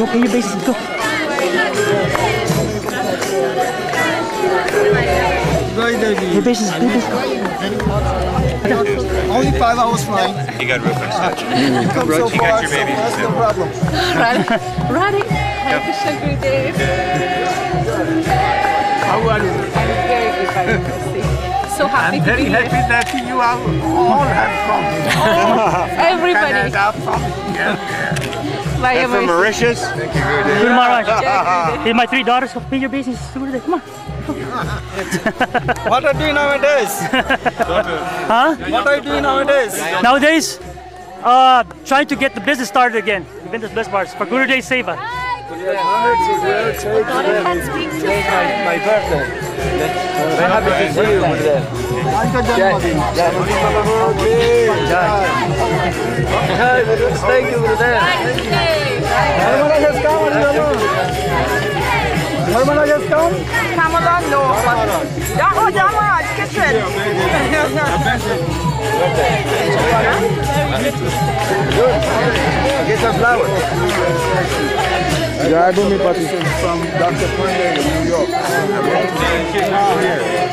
go pay your bases, go. Your bases, pay bases, go. Only five hours flying. You got real quick stretch. Come so You got far, your so babies that's too. no problem. Radhe, Hare Krishna Gurudev. How are you? I'm very good by your. So happy I'm to very happy here. that you are all have come. Everybody, Canada from yeah. by your From mercy. Mauritius. Guru Maharaj. Hey, my three daughters, go pay your bases. Guru Day, come on. What are you doing nowadays? Huh? What are you doing nowadays? Nowadays, uh, trying to get the business started again. The business best parts for Guru Day Seva. My birthday. Very happy to see you over there. Thank you, Gurudev. Harmana has come, Harmana has come. Come along, no. Yeah, yeah, Maharaj, Get some flowers. Yeah, I do me party from Dr. Pandey in New York.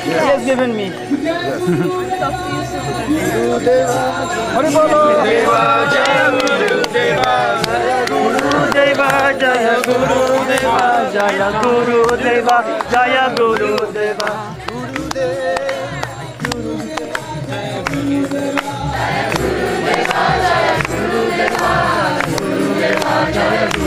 He has given me. Hari Bolo. Guru Deva Jaya Guru Deva Jaya Guru Deva Jaya Guru Deva. Jaya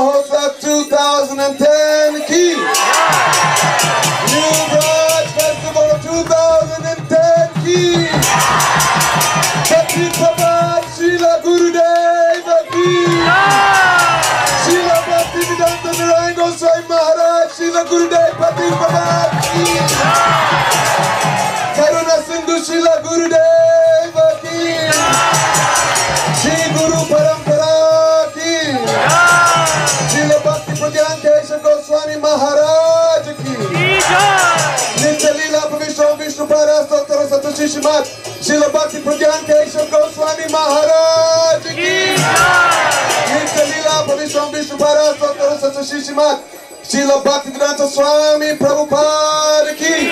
Maha Mahotsav 2010 Parastotara Satoshi Shimat Srila Bhakti Prajnan Keshav Goswami Maharaj Ki Nitya Leela Pravishram Vishnu Parastotara Satoshi Shimat Srila Bhakti Vedanta Swami Prabhupada Ki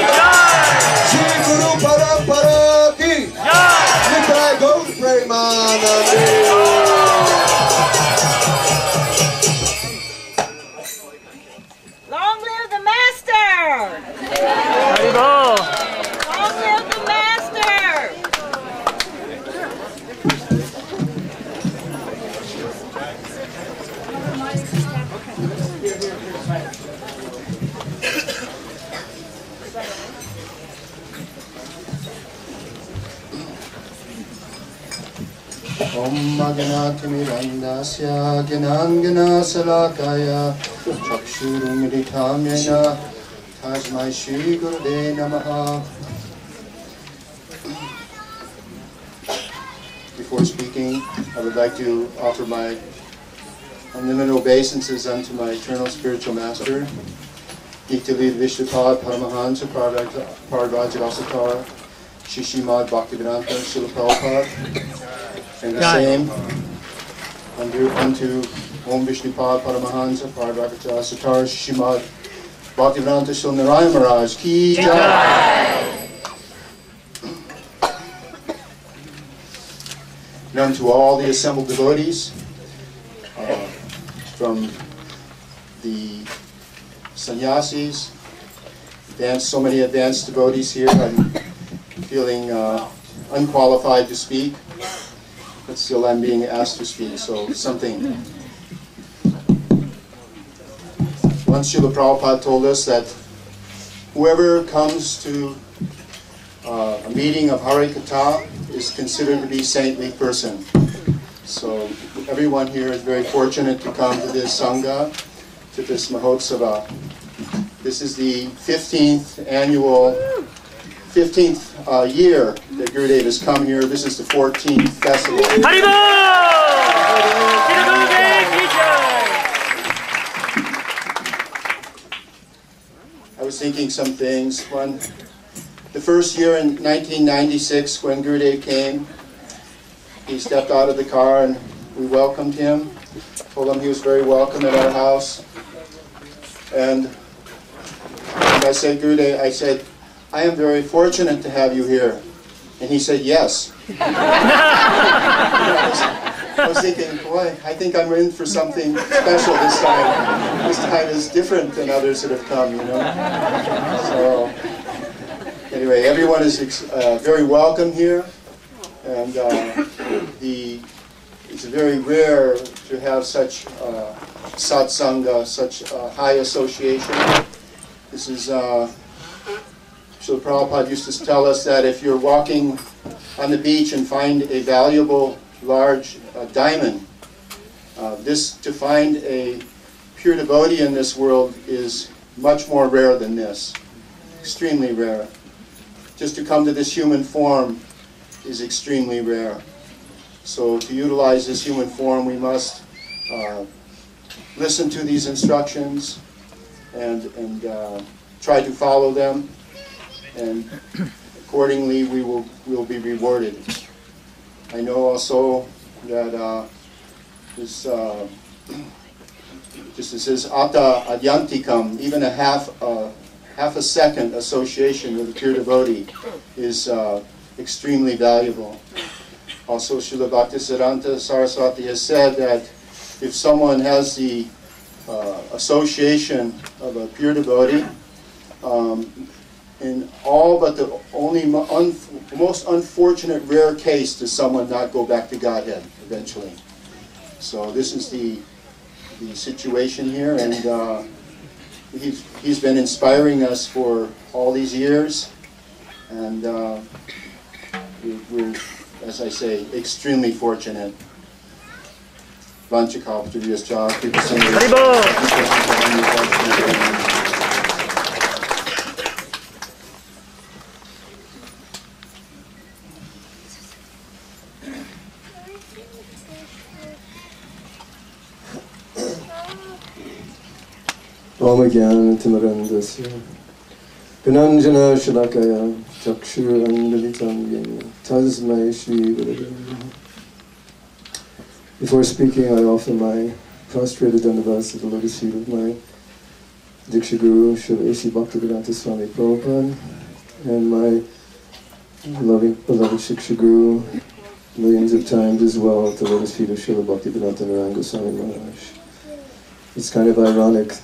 Om Salakaya Shri Gurude Namaha Before speaking, I would like to offer my unlimited obeisances unto my eternal spiritual master, Nitya Vishnupad Paramahansa Parvajrasatar Shishimad Bhaktivedanta Srila Prabhupada and the Jai. same unto, unto Om Vishnupad Paramahansa Parvajra Satar Shishimad Bhaktivedanta Srila Narayan Maharaj Ki Jai. And unto all the assembled devotees, from the sannyasis, advanced, so many advanced devotees here. I'm feeling uh, unqualified to speak, but still I'm being asked to speak, so something. Once Srila Prabhupada told us that whoever comes to uh, a meeting of Harikatha is considered to be saintly person. So everyone here is very fortunate to come to this Sangha, to this Mahotsava. This is the 15th annual, 15th uh, year that Gurudev has come here. This is the 14th festival. Haribo! Gurudev ki! I was thinking some things. One, the first year in 1996 when Gurudev came, he stepped out of the car and we welcomed him. Told him he was very welcome at our house. And, and I said, Gurudev, I said, I am very fortunate to have you here. And he said, yes. I, was, I was thinking, boy, I think I'm in for something special this time. This time is different than others that have come, you know. So, anyway, everyone is ex- uh, very welcome here, and uh, the it's very rare to have such uh, satsanga, such uh, high association. This is. So Prabhupada used to tell us that if you're walking on the beach and find a valuable large uh, diamond, uh, this to find a pure devotee in this world is much more rare than this, extremely rare. Just to come to this human form is extremely rare. So to utilize this human form, we must uh, listen to these instructions and, and uh, try to follow them, and accordingly we will, will be rewarded. I know also that uh, this, uh, just as says, ata adyantikam, even a half, uh, half a second association with a pure devotee is uh, extremely valuable. Also, Srila Bhaktisiddhanta Saraswati has said that if someone has the uh, association of a pure devotee, um, in all but the only un- most unfortunate rare case does someone not go back to Godhead eventually. So this is the the situation here, and uh, he's he's been inspiring us for all these years, and uh, we- we're, as I say, extremely fortunate. Vanchakalpatariyascha, people sing. Om Shalakaya Tasmai Shri Before speaking, I offer my prostrated dandavas at the lotus feet of my Diksha Guru, Sri Bhaktivedanta Swami Prabhupada, and my loving, beloved Shiksha Guru, millions of times as well at the lotus feet of Srila Bhaktivedanta Narayana Maharaj. It's kind of ironic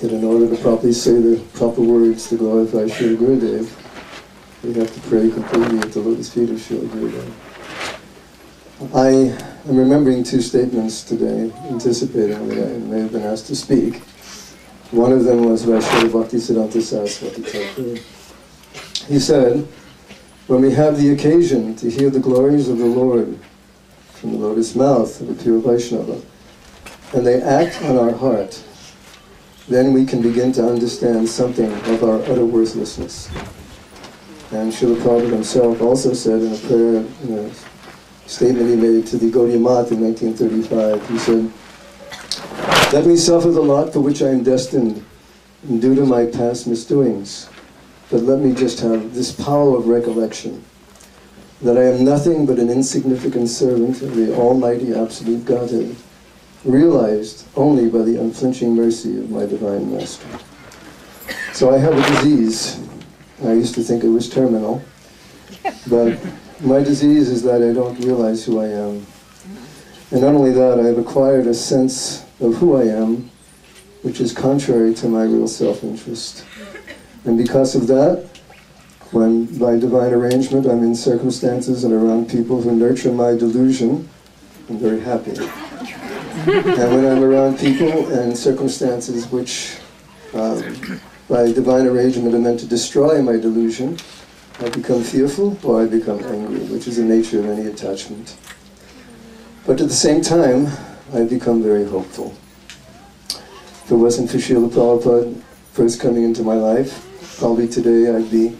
that in order to properly say the proper words to glorify Srila Gurudev, we have to pray completely at the lotus feet of Srila Gurudev. I am remembering two statements today, anticipating that I may have been asked to speak. One of them was by Srila Bhaktisiddhanta Saraswati Thakur. He said, when we have the occasion to hear the glories of the Lord from the lotus mouth of a pure Vaishnava, and they act on our heart, then we can begin to understand something of our utter worthlessness. And Srila Prabhupada himself also said in a prayer, in a statement he made to the Gaudiya Math in 1935, he said, Let me suffer the lot for which I am destined due to my past misdoings, but let me just have this power of recollection that I am nothing but an insignificant servant of the Almighty Absolute Godhead, realized only by the unflinching mercy of my Divine Master. So I have a disease. I used to think it was terminal, but my disease is that I don't realize who I am. And not only that, I have acquired a sense of who I am, which is contrary to my real self-interest. And because of that, when by divine arrangement I'm in circumstances and around people who nurture my delusion, I'm very happy. And when I'm around people and circumstances which, um, by divine arrangement, are meant to destroy my delusion, I become fearful or I become angry, which is the nature of any attachment. But at the same time, I become very hopeful. If it wasn't for Srila Prabhupada first coming into my life, probably today I'd be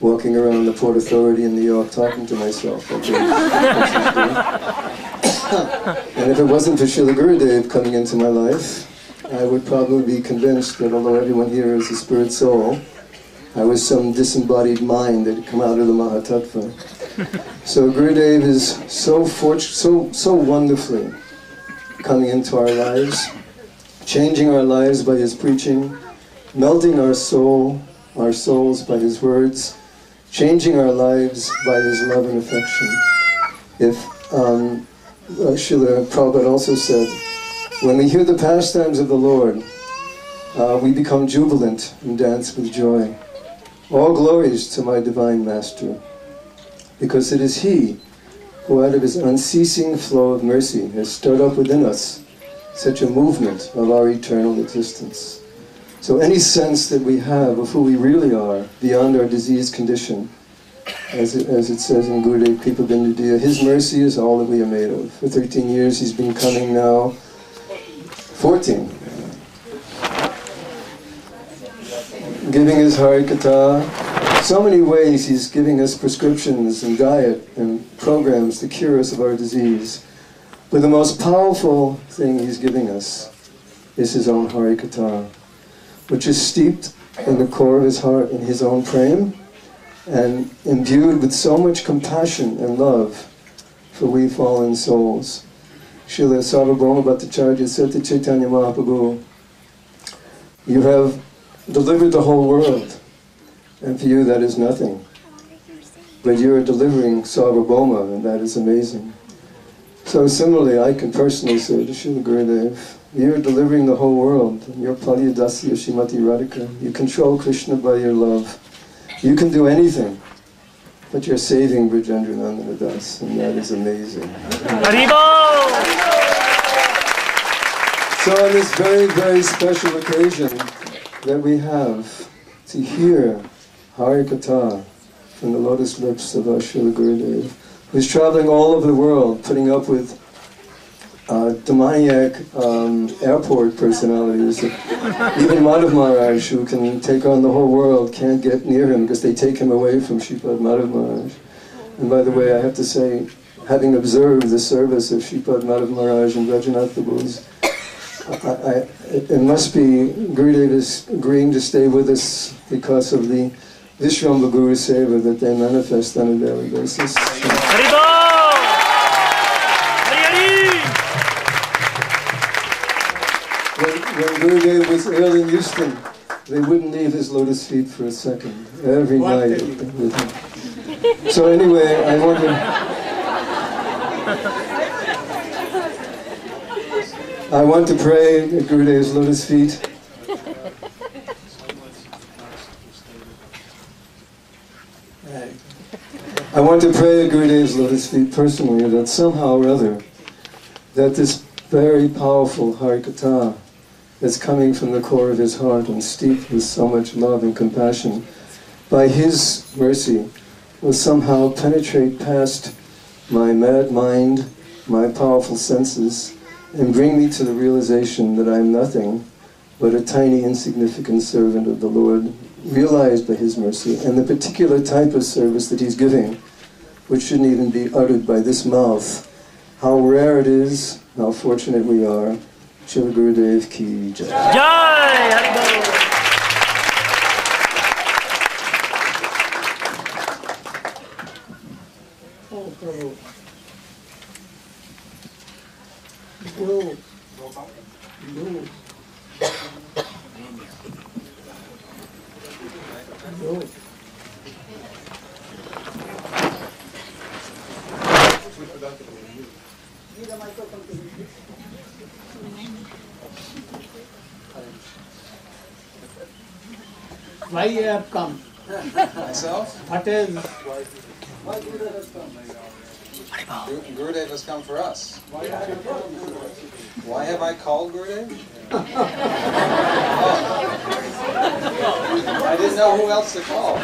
walking around the Port Authority in New York talking to myself. this. and if it wasn't for Srila Gurudev coming into my life, I would probably be convinced that although everyone here is a spirit soul, I was some disembodied mind that had come out of the Mahatattva. So Gurudev is so fort- so so wonderfully coming into our lives, changing our lives by his preaching, melting our soul, our souls by his words, changing our lives by his love and affection. If um, Srila Prabhupada also said, when we hear the pastimes of the Lord, uh, we become jubilant and dance with joy. All glories to my divine master, because it is he who out of his unceasing flow of mercy has stirred up within us such a movement of our eternal existence. So any sense that we have of who we really are beyond our disease condition, as it, as it says in Gurudev Kripa Bindudiya, his mercy is all that we are made of. For 13 years he's been coming now, 14. Giving his Harikatha, so many ways he's giving us prescriptions and diet and programs to cure us of our disease. But the most powerful thing he's giving us is his own Harikatha, which is steeped in the core of his heart in his own prem and imbued with so much compassion and love for we fallen souls. Srila Sarvabhauma Bhattacharya said to Chaitanya Mahaprabhu, You have delivered the whole world, and for you that is nothing. But you are delivering Sarvabhauma, and that is amazing. So similarly, I can personally say to Srila Gurudev, you're delivering the whole world. You're Palyadasya Shimati Radhika. You control Krishna by your love. You can do anything, but you're saving Brajendra Nandana Das, and that is amazing. So on this very, very special occasion that we have to hear Harikatha from the lotus lips of our Srila Gurudev, who's traveling all over the world, putting up with uh, demoniac um, airport personalities. Even Madhav Maharaj, who can take on the whole world, can't get near him because they take him away from Sripad Madhav Maharaj. And by the way, I have to say, having observed the service of Sripad Madhav Maharaj and Rajanath I, it, must be Gurudev agreeing to stay with us because of the Vishrambha Guru Seva that they manifest on a daily basis. In Houston, they wouldn't leave his lotus feet for a second. Every night with him. So anyway, I want to. I want to pray at Gurudev's lotus feet. I want to pray at Gurudev's lotus feet personally that somehow or other, that this very powerful Harikatha that's coming from the core of his heart and steeped with so much love and compassion, by his mercy, will somehow penetrate past my mad mind, my powerful senses, and bring me to the realization that I am nothing but a tiny, insignificant servant of the Lord, realized by his mercy, and the particular type of service that he's giving, which shouldn't even be uttered by this mouth. How rare it is, how fortunate we are. Shri Gurudev Ki Jai. Jai! Have come? Myself? What is Gu- Gurudev has come for us. Why have I called Gurudev? Oh. I didn't know who else to call.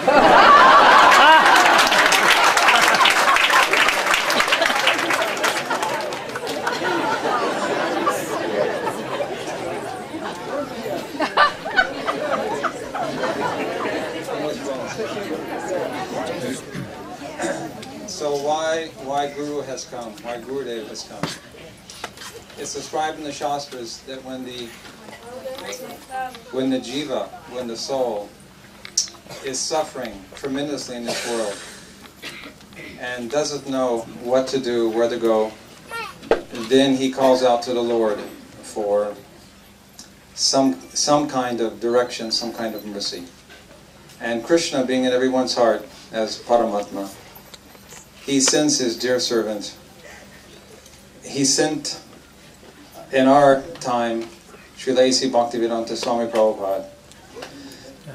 So why Guru has come? Why Gurudev has come? It's described in the Shastras that when the when the jiva, when the soul is suffering tremendously in this world and doesn't know what to do, where to go, then he calls out to the Lord for some some kind of direction, some kind of mercy. And Krishna being in everyone's heart as Paramatma, he sends his dear servant. He sent in our time Srila A.C. Bhaktivedanta Swami Prabhupada,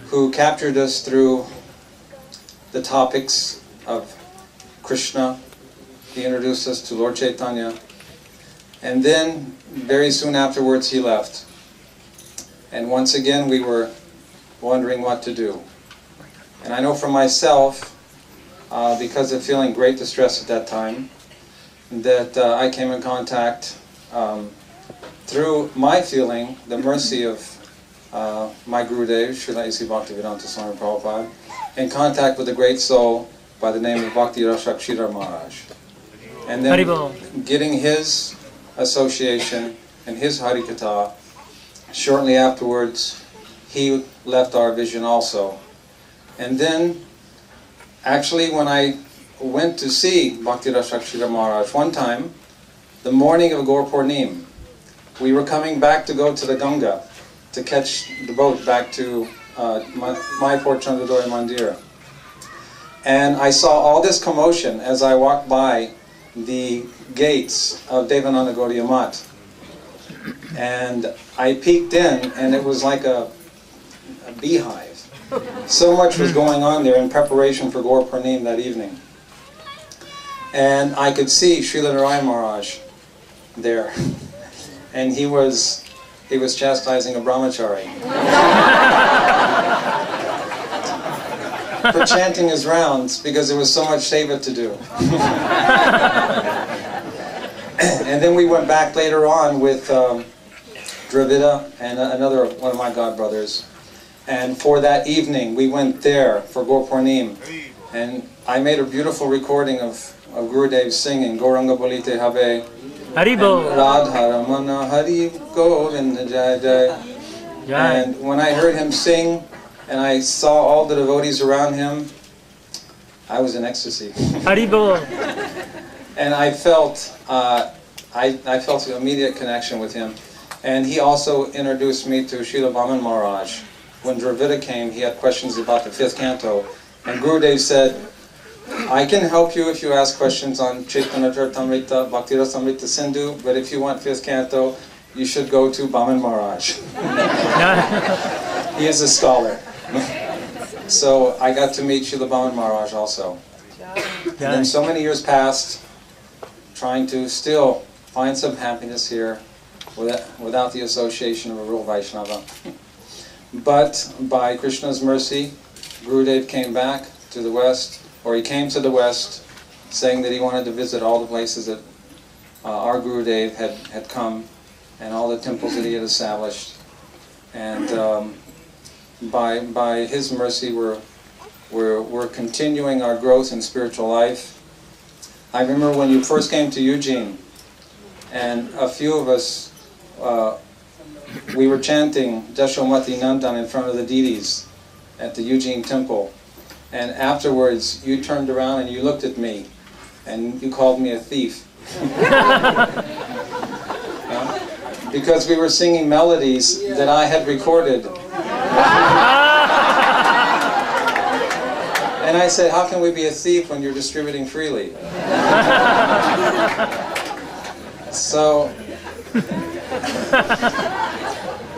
who captured us through the topics of Krishna. He introduced us to Lord Chaitanya. And then, very soon afterwards, he left. And once again, we were wondering what to do. And I know for myself, uh, because of feeling great distress at that time, that uh, I came in contact um, through my feeling, the mercy of uh, my Gurudev, Srila A.C. Bhaktivedanta Swami Prabhupada, in contact with a great soul by the name of Bhakti Rakshak Sridhar Maharaj. And then getting his association and his Harikatha, shortly afterwards, he left our vision also. And then, actually, when I went to see Bhakti Sridhar Maharaj one time, the morning of Gaur Purnim, we were coming back to go to the Ganga to catch the boat back to uh, Ma- Mayapur Chandrodaya Mandir. And I saw all this commotion as I walked by the gates of Devananda Gaudiya Math. And I peeked in, and it was like a, a beehive. So much was going on there in preparation for Gaur that evening. And I could see Srila Narayan Maharaj there. And he was he was chastising a brahmachari. for chanting his rounds because there was so much seva to do. and then we went back later on with um, Dravida and another one of my god brothers. And for that evening, we went there for Gaur Purnim. And I made a beautiful recording of, of Gurudev singing Gauranga Bolite Habe Haribol. Radha Ramana Hari Govinda Jai Jai. Jai. And when I heard him sing and I saw all the devotees around him, I was in ecstasy. Haribol. and I felt, uh, I, I felt an immediate connection with him. And he also introduced me to Srila Bhaman Maharaj. When Dravida came, he had questions about the fifth canto. And Gurudev said, I can help you if you ask questions on Chaitanya Charitamrita, Bhakti Rasamrita Sindhu, but if you want fifth canto, you should go to Bhaman Maharaj. he is a scholar. so I got to meet Srila Bhaman Maharaj also. And then so many years passed, trying to still find some happiness here without, without the association of a real Vaishnava. But by Krishna's mercy, Gurudev came back to the West, or he came to the West, saying that he wanted to visit all the places that uh, our Gurudev had, had come, and all the temples that he had established. And um, by, by his mercy, we're, we're, we're continuing our growth in spiritual life. I remember when you first came to Eugene, and a few of us, uh, we were chanting Yashomati Nandan in front of the deities at the Eugene temple. And afterwards, you turned around and you looked at me, and you called me a thief. Yeah? Because we were singing melodies that I had recorded. And I said, how can we be a thief when you're distributing freely? so,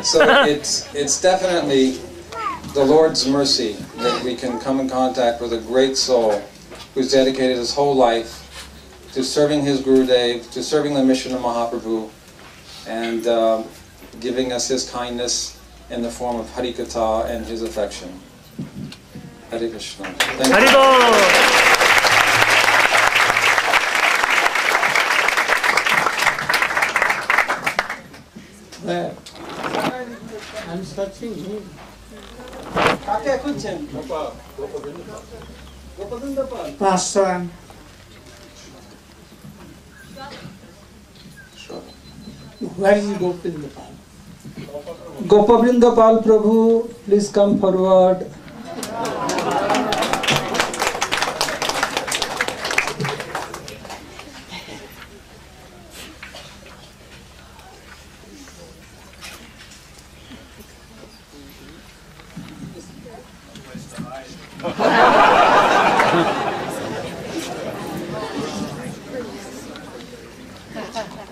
so it's it's definitely the Lord's mercy that we can come in contact with a great soul who's dedicated his whole life to serving his Gurudev, to serving the mission of Mahaprabhu, and um, giving us his kindness in the form of Harikatha and his affection. Hare Krishna. Thank I'm searching him. Kakek kuncen. Pastor. Where is Gopindapal? Gopavindapal Prabhu, please come forward.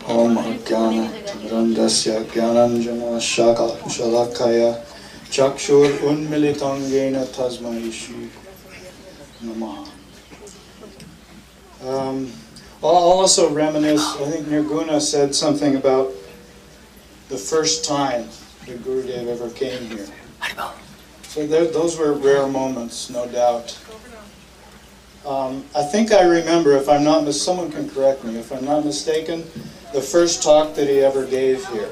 Om Nanjanashakalakaya Chakshur Unmilitangena Tasmaishi Namaha. Um, I'll also reminisce, I think Nirguna said something about the first time the Gurudev ever came here. So there, those were rare moments, no doubt. Um, I think I remember, if I'm not, someone can correct me, if I'm not mistaken, the first talk that he ever gave here.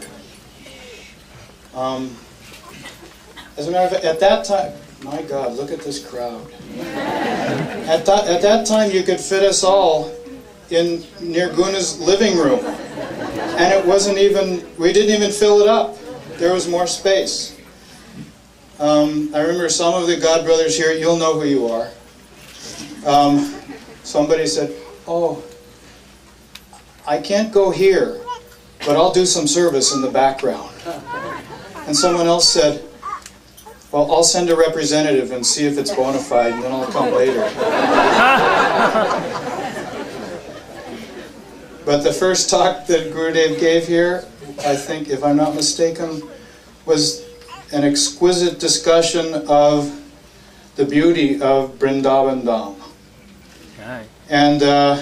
Um, as a matter of fact, at that time, my God, look at this crowd. At that, at that time, you could fit us all in Nirguna's living room. And it wasn't even, we didn't even fill it up. There was more space. Um, I remember some of the God brothers here, you'll know who you are. Um, somebody said, Oh, I can't go here, but I'll do some service in the background. And someone else said, Well, I'll send a representative and see if it's bona fide, and then I'll come later. but the first talk that Gurudev gave here, I think, if I'm not mistaken, was an exquisite discussion of the beauty of Vrindavan Dham. And uh,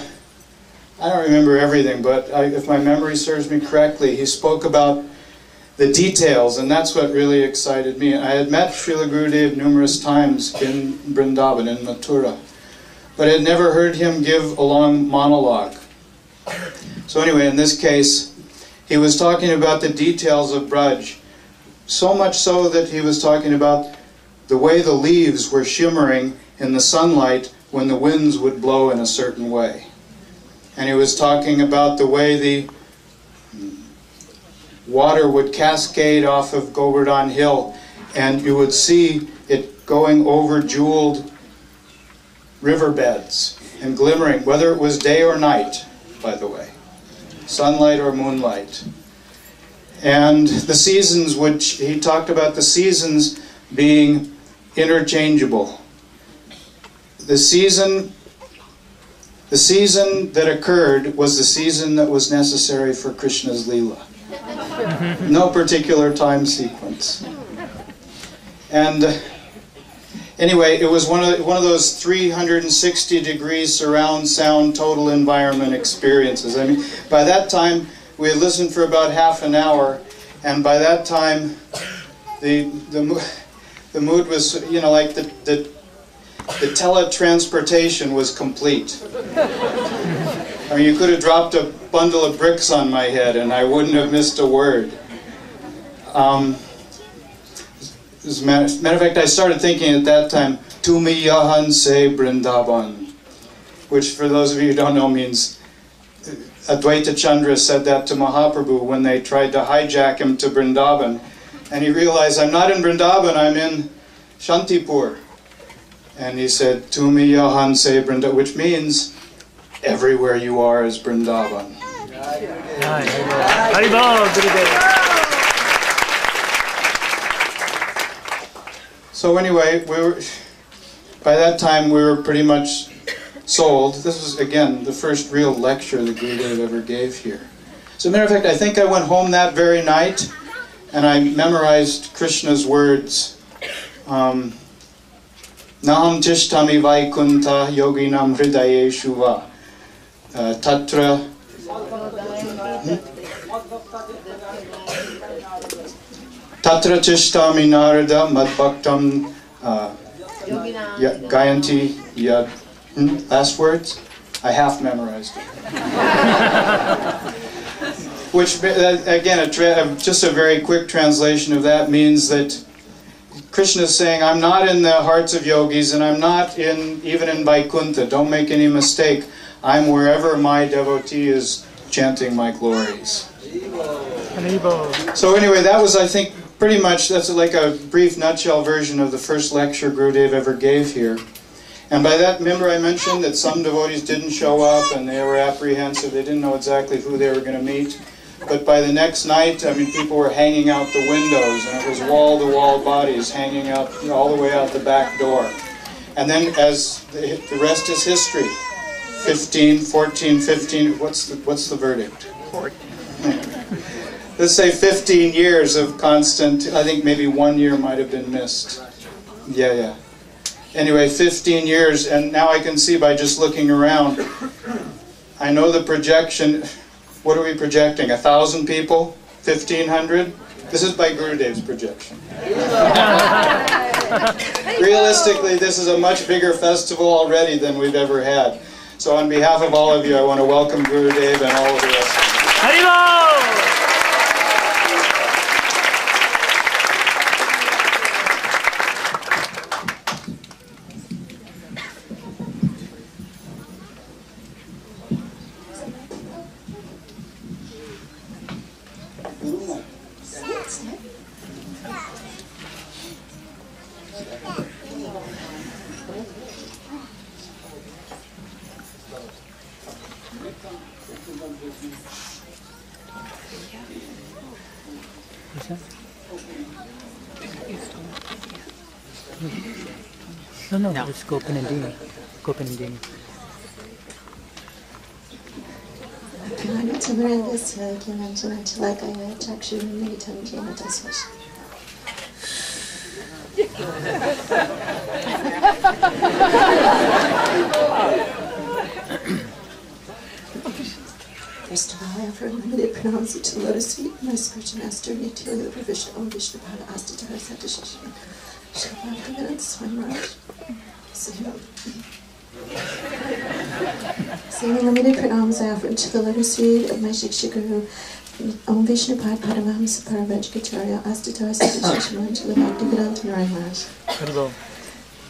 I don't remember everything, but I, if my memory serves me correctly, he spoke about the details, and that's what really excited me. I had met Srila Gurudev numerous times in Vrindavan, in Mathura, but had never heard him give a long monologue. So, anyway, in this case, he was talking about the details of Braj, so much so that he was talking about the way the leaves were shimmering in the sunlight when the winds would blow in a certain way. And he was talking about the way the water would cascade off of Govardhan Hill, and you would see it going over jeweled riverbeds and glimmering, whether it was day or night, by the way, sunlight or moonlight. And the seasons, which he talked about the seasons being interchangeable. The season the season that occurred was the season that was necessary for Krishna's Leela. No particular time sequence. And uh, anyway, it was one of one of those 360 degree surround sound total environment experiences. I mean, by that time we had listened for about half an hour, and by that time the the the mood was you know like the the the teletransportation was complete. I mean, you could have dropped a bundle of bricks on my head and I wouldn't have missed a word. Um, as a matter, matter of fact, I started thinking at that time, Tumi Yahan Se Brindaban, which for those of you who don't know means Advaita Chandra said that to Mahaprabhu when they tried to hijack him to Brindaban. And he realized, I'm not in Brindaban, I'm in Shantipur. And he said, Tumi Yahan Se Brindaban, which means Everywhere you are is Brindavan. So anyway, we were, by that time we were pretty much sold. This was, again, the first real lecture that Gurudev ever gave here. As a matter of fact, I think I went home that very night and I memorized Krishna's words. Um, Nam tishtami vaikunta yoginam hridayeshu va Tatra. Madbhaktam uh, ya- gayanti yad. Hmm? Last words? I half memorized it. Which, uh, again, a just a very quick translation of that means that Krishna is saying, I'm not in the hearts of yogis and I'm not in even in Vaikuntha. Don't make any mistake. I'm wherever my devotee is chanting my glories. So anyway, that was, I think, pretty much, that's like a brief nutshell version of the first lecture Gurudev ever gave here. And by that, remember I mentioned that some devotees didn't show up and they were apprehensive. They didn't know exactly who they were going to meet. But by the next night, I mean, people were hanging out the windows, and it was wall-to-wall bodies hanging out all the way out the back door. And then, as the, the rest is history, 15, 14, 15. What's the what's the verdict? Let's say 15 years of constant. I think maybe one year might have been missed. Yeah, yeah. Anyway, 15 years, and now I can see by just looking around. I know the projection. What are we projecting? A thousand people? Fifteen hundred? This is by Gurudev's projection. Realistically, this is a much bigger festival already than we've ever had. So, on behalf of all of you, I want to welcome Gurudev and all of the rest. Haribol! No, no, it's Gopanandini. Gopanandini. Tamarangasa Kimanjana Tilakaya Chakshu Militam Kena Tasvash. First of all, I offer unlimited pranams to the lotus feet my spiritual master, Nitya, the provision of Vishnupada Astitara Satyashishma. Shabbat Swamiraj. Sahib. Saying unlimited pranams, I offer to the lotus feet of my Shiksha Guru, Om Vishnupad Paramahamsa Paravajgacharya Astitara Satyashishma, to the Bhaktivedanta Narayan Maharaj. Haribol.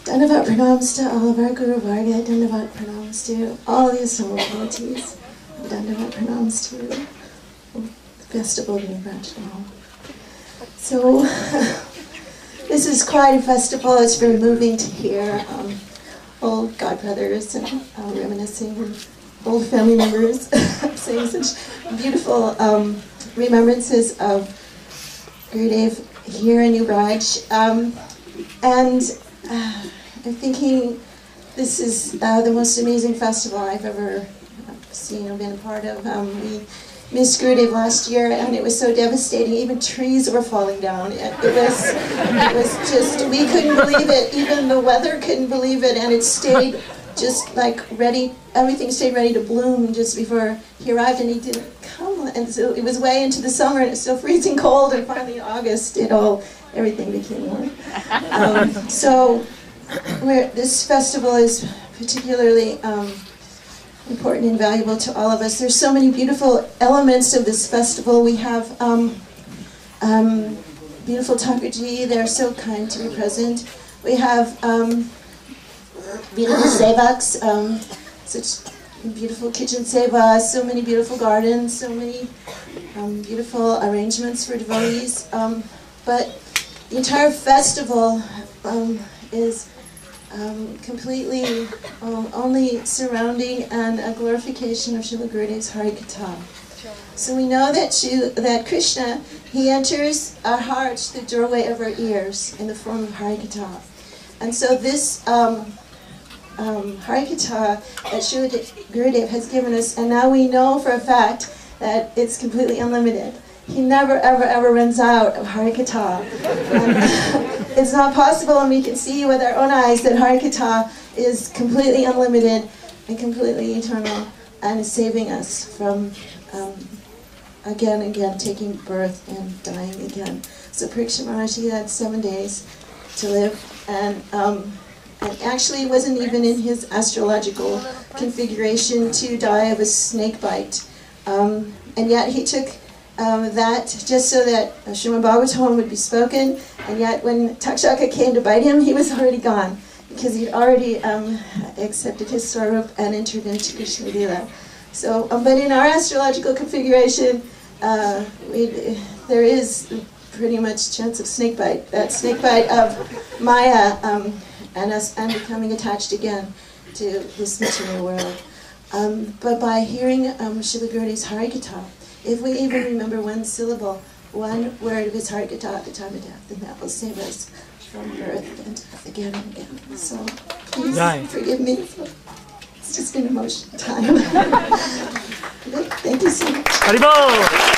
Dandavat pranams to all of our Guru Varga, Dandavat pranams to all the assembled devotees, Dandavat pranams to the festival branched now. So, this is quite a festival. It's very moving to hear um, old godbrothers and uh, reminiscing old family members saying such beautiful um, remembrances of Gurudev here in New. Um, and uh, I'm thinking this is uh, the most amazing festival I've ever seen or been a part of. Um, we missed Gurudev last year, and it was so devastating. Even trees were falling down. It, it was, it was just we couldn't believe it. Even the weather couldn't believe it, and it stayed just like ready. Everything stayed ready to bloom just before he arrived, and he didn't come. And so it was way into the summer, and it's still freezing cold. And finally, in August, it all everything became warm. Um, so this festival is particularly um, important and valuable to all of us. There's so many beautiful elements of this festival. We have um, um, beautiful Thakurji. They're so kind to be present. We have um, beautiful sevaks, um, such beautiful kitchen seva, so many beautiful gardens, so many um, beautiful arrangements for devotees. Um, but the entire festival um, is um, completely um, only surrounding and a glorification of Srila Gurudev's Hari Harikatha. So we know that that Krishna, he enters our hearts the doorway of our ears in the form of Hari Harikatha. And so this um, um, Harikatha that Srila Gurudev has given us, and now we know for a fact that it's completely unlimited. He never, ever, ever runs out of Harikatha. And it's not possible, and we can see with our own eyes that Harikatha is completely unlimited and completely eternal and is saving us from um, again and again taking birth and dying again. So Pariksha Maharaj, he had seven days to live, and um, and actually it wasn't even in his astrological configuration to die of a snake bite. Um, and yet he took um, that just so that uh, Srimad Bhagavatam would be spoken, and yet when Takshaka came to bite him, he was already gone because he'd already um, accepted his swarup and entered into Krishna Lila. So, um, but in our astrological configuration, uh, there is pretty much chance of snake bite. That snake bite of Maya um, and us and becoming attached again to this material world. Um, but by hearing um, Gurudeva's Harikatha, if we even remember one syllable, one word of his heart Harikatha at the time of death, then that will save us from birth and death again and again. So please forgive me. For, it's just an emotional time. Thank you so much. Haribol!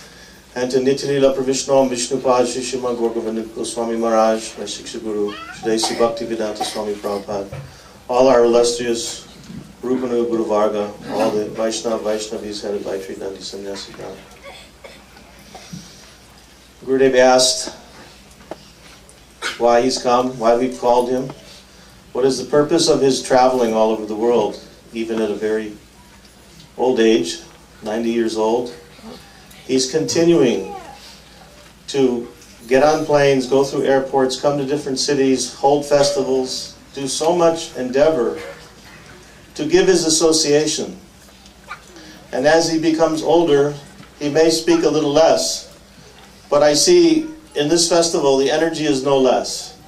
and to Nityalila Pravishta Vishnupad Sri Srimad Gour Govinda Goswami Maharaj, my Shiksha Guru, Shri Bhakti Vedanta Swami Prabhupada, all our illustrious Rupanuga Guru Varga, all the Vaishnava Vaishnavis headed by Tridandi Sannyasi Gana. Gurudev asked why he's come, why we've called him, what is the purpose of his traveling all over the world, even at a very old age, 90 years old. He's continuing to get on planes, go through airports, come to different cities, hold festivals, do so much endeavor to give his association. And as he becomes older, he may speak a little less, but I see in this festival the energy is no less.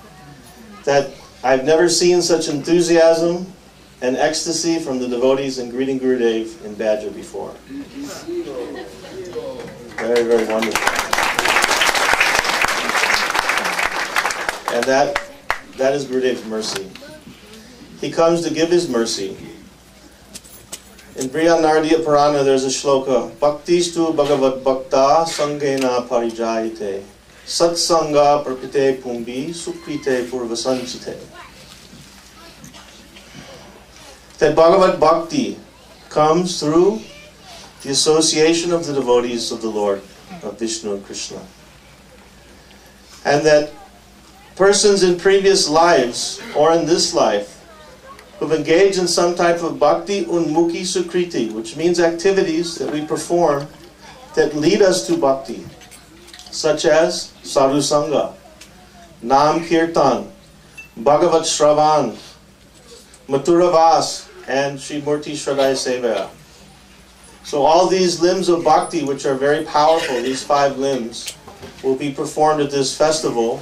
That I've never seen such enthusiasm and ecstasy from the devotees in greeting Gurudev in Badger before. Very, very wonderful. And that, that is Gurudev's mercy. He comes to give his mercy. In Brihannaradiya Purana, there's a shloka, Bhaktistu Bhagavad Bhakta Sangena Parijayate Satsanga Prapite Pumbi Sukrite Purvasanchite. That Bhagavad Bhakti comes through the association of the devotees of the Lord, of Vishnu and Krishna. And that persons in previous lives or in this life who've engaged in some type of bhakti unmukhi sukriti, which means activities that we perform that lead us to bhakti, such as sadhu sangha, nam kirtan, bhagavat shravan, maturavas, and Sri Murti Shraddai Sevaya. So all these limbs of bhakti, which are very powerful, these five limbs, will be performed at this festival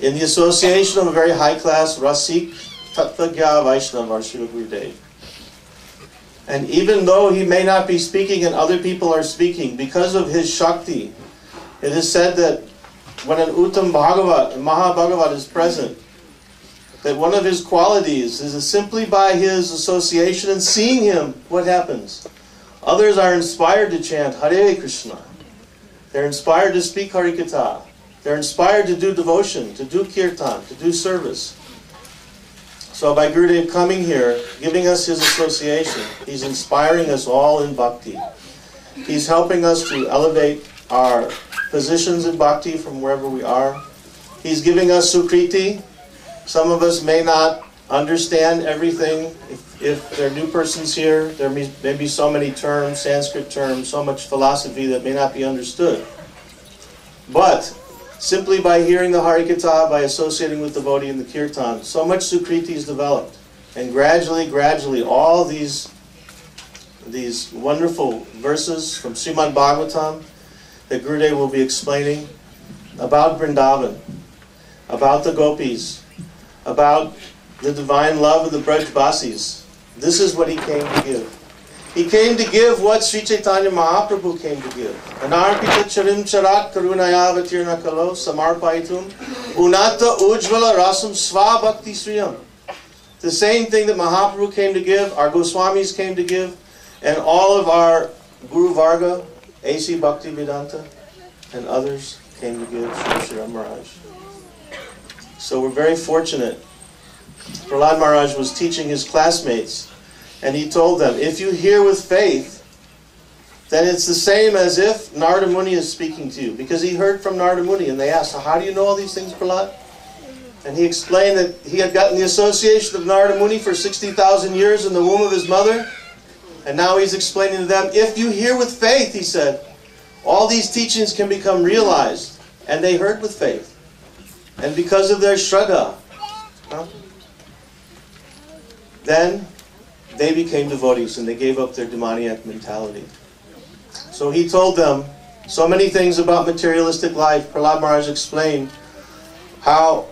in the association of a very high-class Rasik Tattvagya Vaishnava, our Srila Gurudev. And even though he may not be speaking and other people are speaking, because of his Shakti, it is said that when an Uttam Bhagavat, Maha Bhagavat is present, that one of his qualities is simply by his association and seeing him, what happens? Others are inspired to chant Hare Krishna. They're inspired to speak Harikatha. They're inspired to do devotion, to do kirtan, to do service. So by Gurudev coming here, giving us his association, he's inspiring us all in bhakti. He's helping us to elevate our positions in bhakti from wherever we are. He's giving us sukriti. Some of us may not understand everything. If, if there are new persons here, there may, may be so many terms, Sanskrit terms, so much philosophy that may not be understood. But simply by hearing the Harikatha, by associating with devotee in the kirtan. So much Sukriti is developed. And gradually, gradually, all these, these wonderful verses from Srimad Bhagavatam that Gurudev will be explaining about Vrindavan, about the gopis, about the divine love of the Brajbasis. This is what he came to give. He came to give what Sri Chaitanya Mahaprabhu came to give. Anarpita charim charat karunaya avatirna kalo samarpaitum unata ujvala rasam sva bhakti sriyam. The same thing that Mahaprabhu came to give, our Goswamis came to give, and all of our Guru Varga, A.C. Bhakti Vedanta, and others came to give Sri Sri Maharaj. So we're very fortunate. Prahlad Maharaj was teaching his classmates, and he told them, if you hear with faith, then it's the same as if Narada Muni is speaking to you. Because he heard from Narada Muni, and they asked, so how do you know all these things, Prahlad? And he explained that he had gotten the association of Narada Muni for 60,000 years in the womb of his mother. And now he's explaining to them, if you hear with faith, he said, all these teachings can become realized. And they heard with faith. And because of their shraddha, huh, then they became devotees and they gave up their demoniac mentality. So he told them so many things about materialistic life. Prahlad Maharaj explained how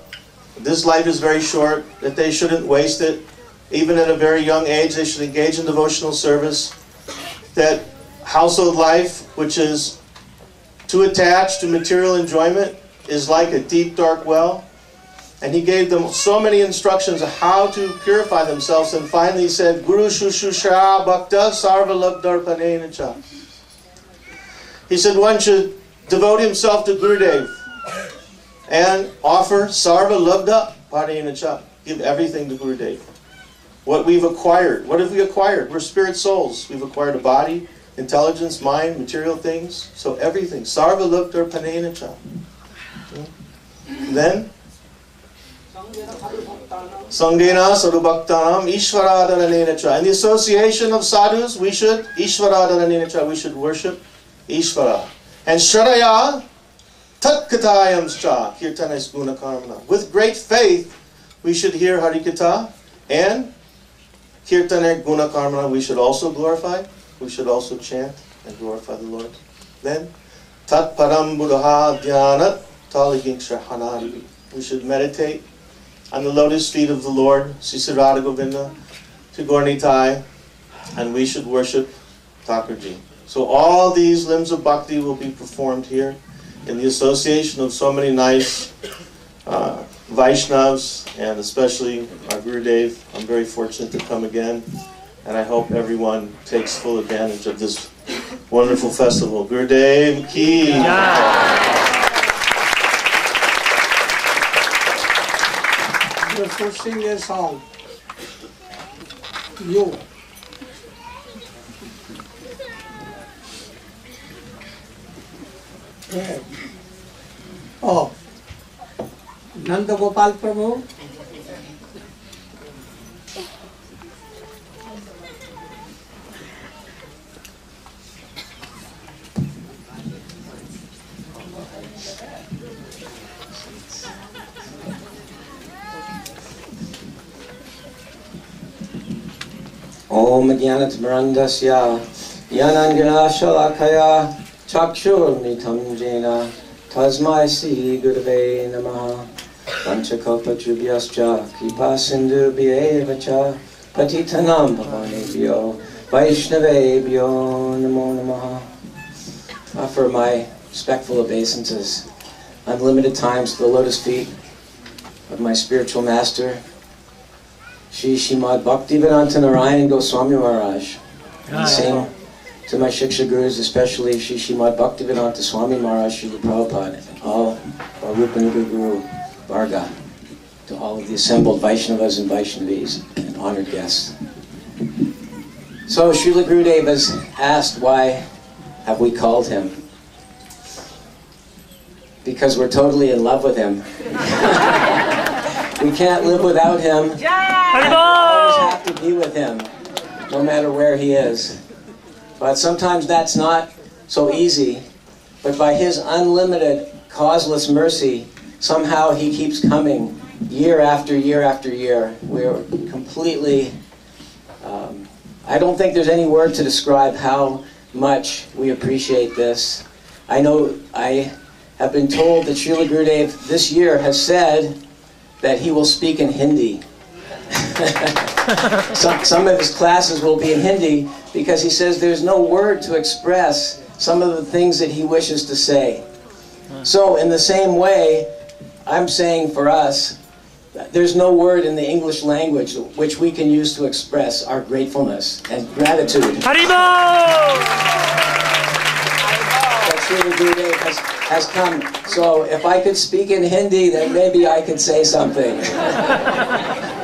this life is very short, that they shouldn't waste it. Even at a very young age, they should engage in devotional service. That household life, which is too attached to material enjoyment, is like a deep, dark well. And he gave them so many instructions of how to purify themselves. And finally he said, Guru Shushusha Bhakta Sarva Labdarpanena Cha. He said one should devote himself to Gurudev and offer Sarva Labda Padena Give everything to Gurudev. What we've acquired. What have we acquired? We're spirit souls. We've acquired a body, intelligence, mind, material things. So everything. Sarva Labdar Panena hmm? Then Sangena Sarubhaktanam Ishvaradhananena cha. In the association of sadhus, we should Ishvaradhananena cha. We should worship Ishvara. And Shradaya Tatkatayam cha. Kirtanas guna karmana. With great faith, we should hear Harikatha and Kirtana guna karmana. We should also glorify. We should also chant and glorify the Lord. Then Tat Param Buddha Dhyanat Hanari. We should meditate on the lotus feet of the Lord, Sri Radha Govinda, to Gornitai, and we should worship Thakurji. So all these limbs of bhakti will be performed here in the association of so many nice uh, and especially our Gurudev. I'm very fortunate to come again, and I hope everyone takes full advantage of this wonderful festival. Gurudev ki! You should sing a song. You. Yeah. Oh. Nanda Gopal Prabhu. ॐ ज्ञानतिमरन्दस्य ज्ञानाञ्जनाशलाखया चक्षुर्मिथं येन तस्मै श्रीगुरवे नमः पञ्चकल्पतृभ्यश्च कृपासिन्धुभ्येव च पतितनां भवानेभ्यो वैष्णवेभ्यो नमो नमः Offer my respectful obeisances, unlimited times to the lotus feet of my spiritual master, Shri Shrimad Bhaktivedanta Narayan Goswami Maharaj. Ah, and same to my Shiksha Gurus, especially Shri Shrimad Bhaktivedanta Swami Maharaj, Srila Prabhupada, and all our Rupanuga Guru Varga, to all of the assembled Vaishnavas and Vaishnavis and honored guests. So Srila Gurudev has asked, why have we called him? Because we're totally in love with him. we can't live without him. We always have to be with him, no matter where he is. But sometimes that's not so easy. But by his unlimited causeless mercy, somehow he keeps coming year after year after year. We're completely, um, I don't think there's any word to describe how much we appreciate this. I know I have been told that Srila Gurudev this year has said that he will speak in Hindi. some, some of his classes will be in Hindi because he says there's no word to express some of the things that he wishes to say. Hmm. So, in the same way, I'm saying for us, there's no word in the English language which we can use to express our gratefulness and gratitude Haribol! that Srila Gurudev has, come. So if I could speak in Hindi, then maybe I could say something.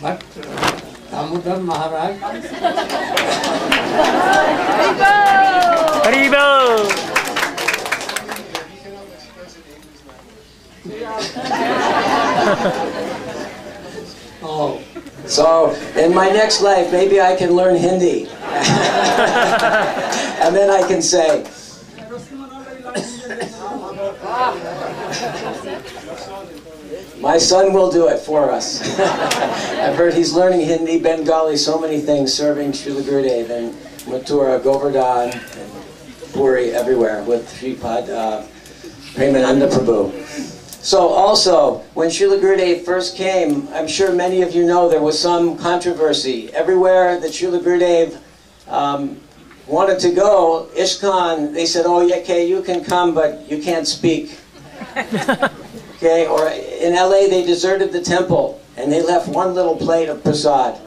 But Damodar Maharaj Haribol! oh So in my next life, maybe I can learn Hindi. and then I can say, My son will do it for us. I've heard he's learning Hindi, Bengali, so many things, serving Srila Gurudev and Mathura, Govardhan, and Puri, everywhere with Sripad uh, Premananda Prabhu. So also, when Srila Gurudev first came, I'm sure many of you know there was some controversy. Everywhere that Srila Gurudev um, wanted to go, ISKCON, they said, oh, yeah, okay, you can come, but you can't speak. Okay, or in LA, they deserted the temple and they left one little plate of prasad.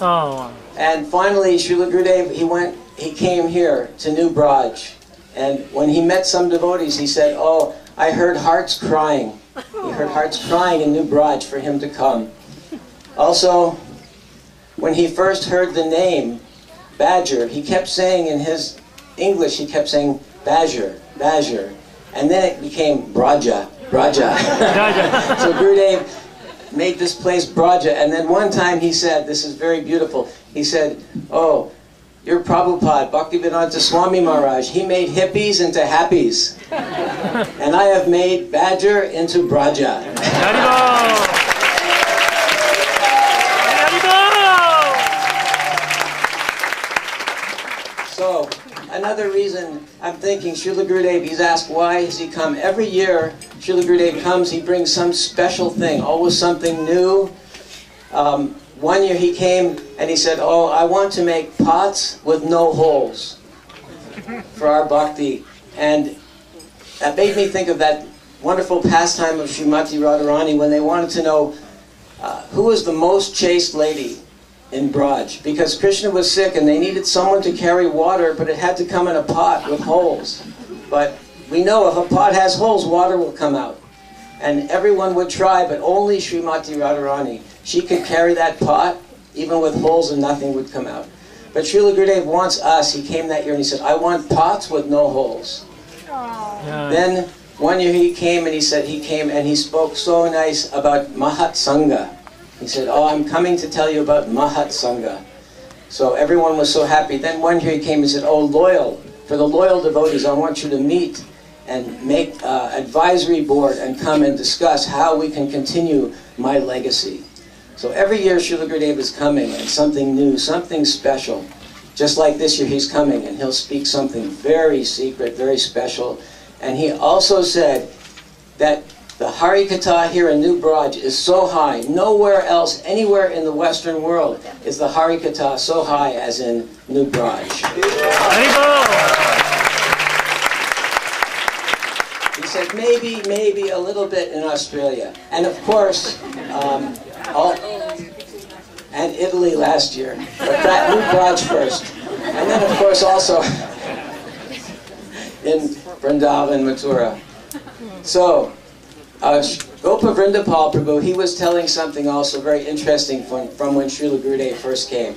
Oh, And finally, Srila Gurudev, he went, he came here to New Braj. And when he met some devotees, he said, oh, I heard hearts crying. He heard hearts crying in New Braj for him to come. Also, when he first heard the name Badger, he kept saying in his English, he kept saying Badger, Badger. And then it became Braja, Braja. so Gurudev made this place Braja. And then one time he said, this is very beautiful, he said, oh, you're Prabhupada, Bhaktivedanta Swami Maharaj. He made hippies into happies. and I have made Badger into Braja. So, another reason I'm thinking Srila Gurudev, he's asked why has he come. Every year, Srila Gurudev comes, he brings some special thing, always something new. Um, one year he came and he said, oh, I want to make pots with no holes for our bhakti. And that made me think of that wonderful pastime of Srimati Radharani when they wanted to know uh, who was the most chaste lady in Braj. Because Krishna was sick and they needed someone to carry water, but it had to come in a pot with holes. But we know if a pot has holes, water will come out. And everyone would try, but only Srimati Radharani. She could carry that pot, even with holes and nothing would come out. But Srila Gurudev wants us, he came that year and he said, I want pots with no holes. Yeah. Then one year he came and he said he came and he spoke so nice about Mahat Sangha. He said, "Oh, I'm coming to tell you about Mahat Sangha." So everyone was so happy. Then one year he came and said, "Oh, loyal for the loyal devotees, I want you to meet and make uh, advisory board and come and discuss how we can continue my legacy." So every year Srila Gurudev is coming and something new, something special. Just like this year he's coming and he'll speak something very secret, very special. And he also said that the Harikatha here in New Braj is so high. Nowhere else, anywhere in the Western world, is the Harikatha so high as in New. Haribol! He said maybe, maybe a little bit in Australia. And of course, um, all, and Italy last year. But that New Braj first. And then of course also in Vrindavan, Mathura. So, uh, Gopa Vrindapal Prabhu, he was telling something also very interesting from, from when Srila Gurudev first came.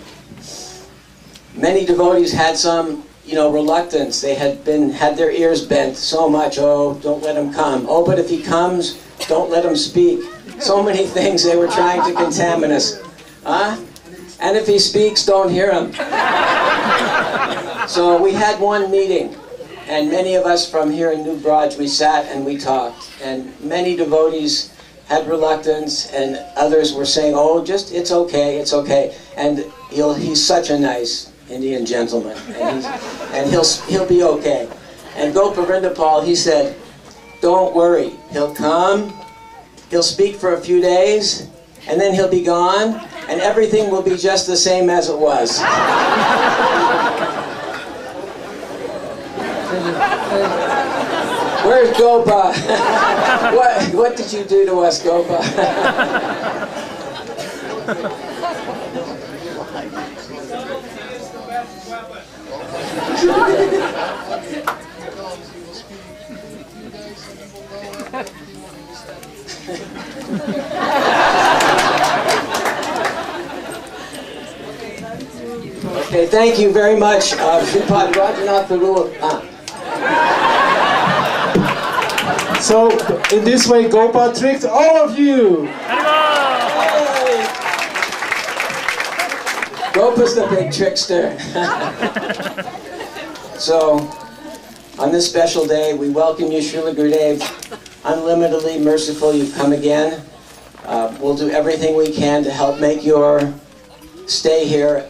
Many devotees had some you know, reluctance. They had been had their ears bent so much. Oh, don't let him come. Oh, but if he comes, don't let him speak. So many things they were trying to contaminate us. Huh? And if he speaks, don't hear him. So we had one meeting, and many of us from here in New Braj, we sat and we talked. And many devotees had reluctance, and others were saying, "Oh, just it's okay, it's okay." And he's such a nice Indian gentleman, and, and he'll he'll be okay. And Gopa Vrindapal, he said, "Don't worry, he'll come, he'll speak for a few days, and then he'll be gone, and everything will be just the same as it was." Where's Gopa? what, what did you do to us, Gopa? okay, thank you very much, uh. Ah. So, in this way, Gopa tricked all of you. Gopa's the big trickster. so, on this special day, we welcome you, Srila Gurudev. Unlimitedly merciful, you've come again. Uh, we'll do everything we can to help make your stay here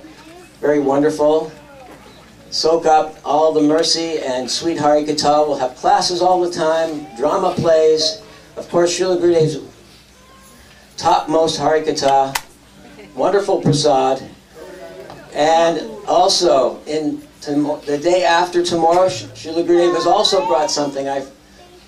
very wonderful. Soak up all the mercy and sweet Hari Katha. We'll have classes all the time, drama plays. Of course, Srila Gurudev's topmost Hari Katha, wonderful prasad. And also, in the day after tomorrow, Sh- Srila Gurudev has also brought something I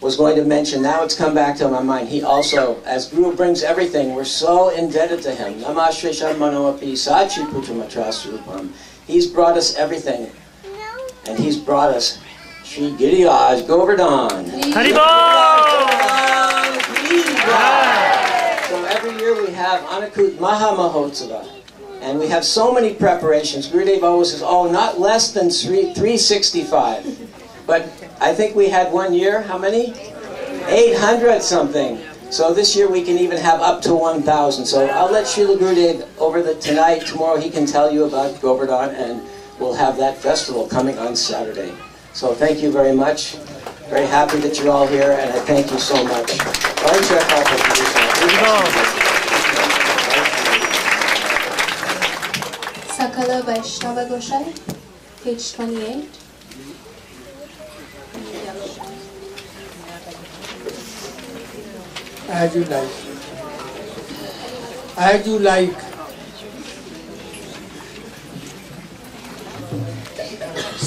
was going to mention. Now it's come back to my mind. He also, as Guru brings everything, we're so indebted to him. Namashri Manoapi Sachi Putramatrasrupam. He's brought us everything. And he's brought us Sri Giriraj Govardhan. So every year we have Anakut Maha Mahotsava. And we have so many preparations. Gurudev always says, oh, not less than three, 365. But I think we had one year, how many? 800 something. So this year we can even have up to 1,000. So I'll let Srila Gurudev over the tonight, tomorrow he can tell you about Govardhan and we'll have that festival coming on Saturday. So thank you very much. Very happy that you're all here and I thank you so much. Bye, Sakala Vaishnava Goshai, page 28. as you like. As you like.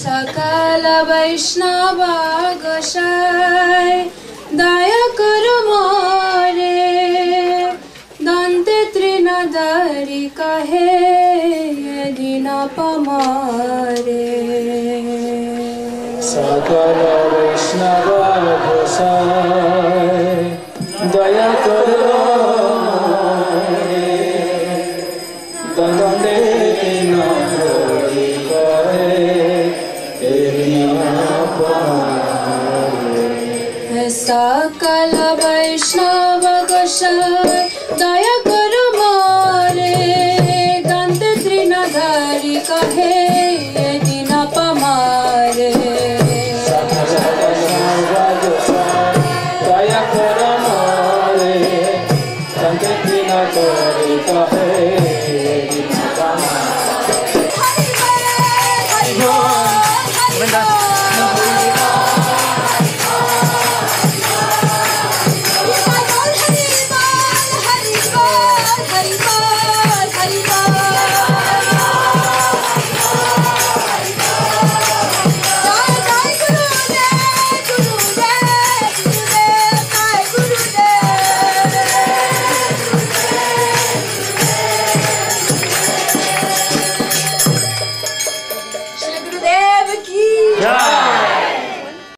सकाल वैष्णवागशाय मारे कर्मारे दन्ते त्रिनदरि कहे यदि न पमारे सकाल वैष्णवागशाय